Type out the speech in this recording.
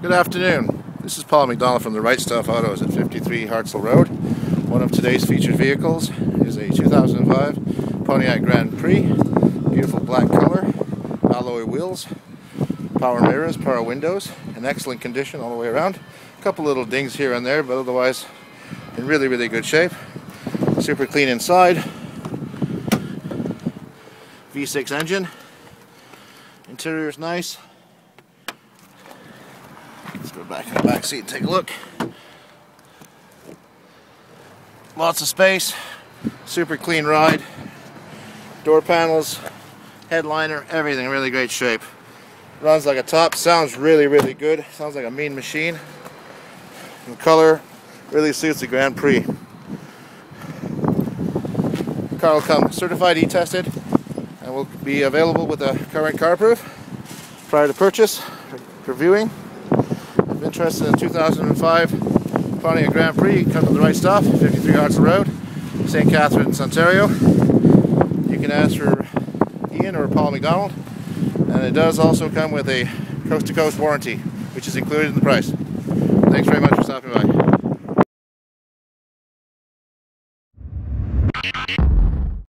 Good afternoon. This is Paul Macdonald from the Right Stuff Autos at 53 Hartzel Road. One of today's featured vehicles is a 2005 Pontiac Grand Prix. Beautiful black color, alloy wheels, power mirrors, power windows, in excellent condition all the way around. A couple little dings here and there, but otherwise in really, really good shape. Super clean inside. V6 engine. Interior is nice. Go back in the back seat and take a look. Lots of space. Super clean ride. Door panels, headliner, everything really great shape. Runs like a top, sounds really, really good. Sounds like a mean machine. And color really suits the Grand Prix. Car will come certified E-tested and will be available with a current CarProof prior to purchase for viewing interested in 2005 Pontiac Grand Prix, come to the right stuff, 53 Hartzel Road, St. Catharines, Ontario. You can ask for Ian or Paul Macdonald, and it does also come with a coast-to-coast -coast warranty, which is included in the price. Thanks very much for stopping by.